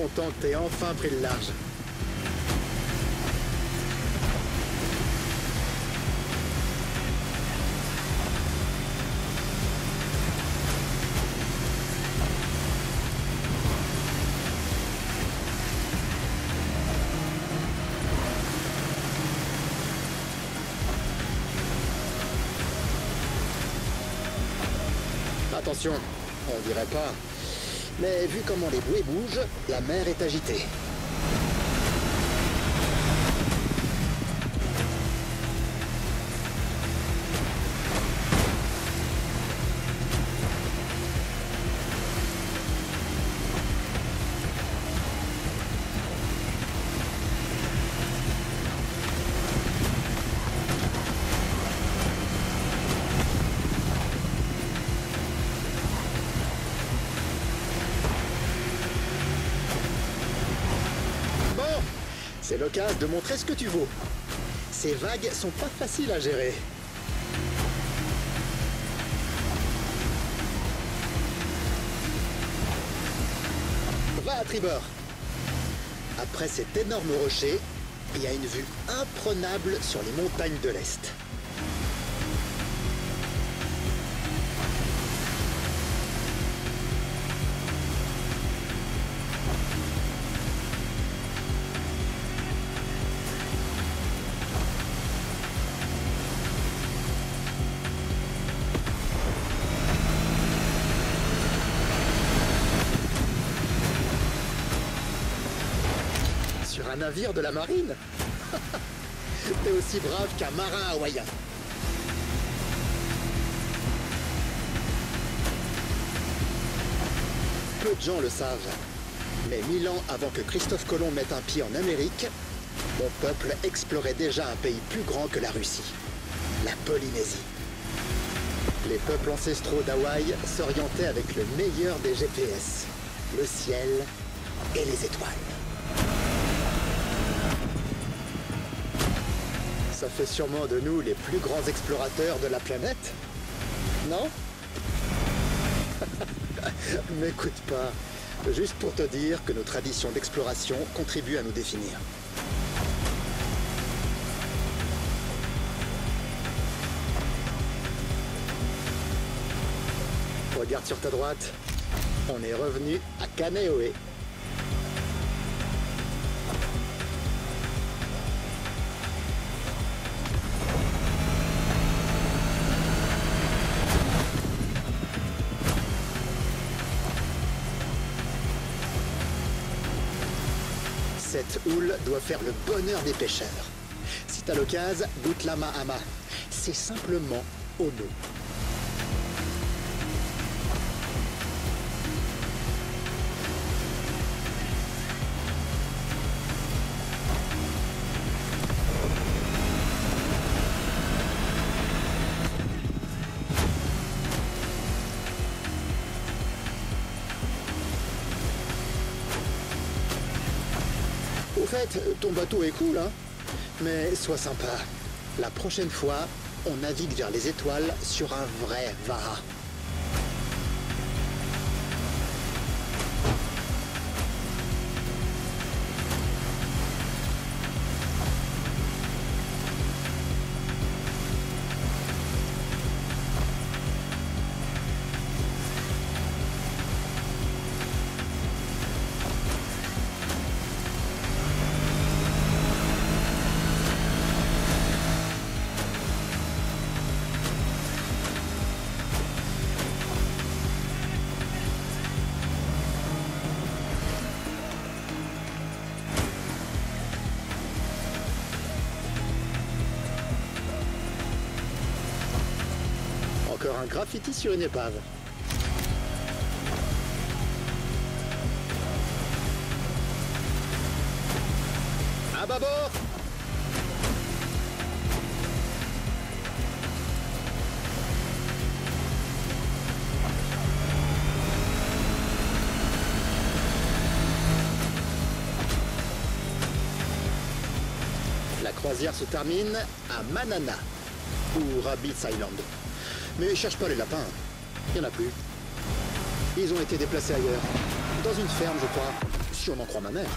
content que enfin pris le large. Attention, on dirait pas. Mais vu comment les bouées bougent, la mer est agitée. C'est l'occasion de montrer ce que tu vaux. Ces vagues sont pas faciles à gérer. Va à tribord. Après cet énorme rocher, il y a une vue imprenable sur les montagnes de l'Est. Un navire de la marine T'es aussi brave qu'un marin hawaïen. Peu de gens le savent. Mais mille ans avant que Christophe Colomb mette un pied en Amérique, mon peuple explorait déjà un pays plus grand que la Russie, la Polynésie. Les peuples ancestraux d'Hawaï s'orientaient avec le meilleur des GPS, le ciel et les étoiles. Ça fait sûrement de nous les plus grands explorateurs de la planète Non? M'écoute pas. Juste pour te dire que nos traditions d'exploration contribuent à nous définir. Regarde sur ta droite. On est revenu à Kaneohe. Cette houle doit faire le bonheur des pêcheurs. Si t'as l'occasion, goûte la mahama. C'est simplement au eau. Fait, ton bateau est cool, hein Mais sois sympa. La prochaine fois, on navigue vers les étoiles sur un vrai Vaha. Encore un graffiti sur une épave. À bâbord La croisière se termine à Manana, ou Rabbit Island. Mais cherche pas les lapins, il y en a plus. Ils ont été déplacés ailleurs, dans une ferme je crois, si on croit ma mère.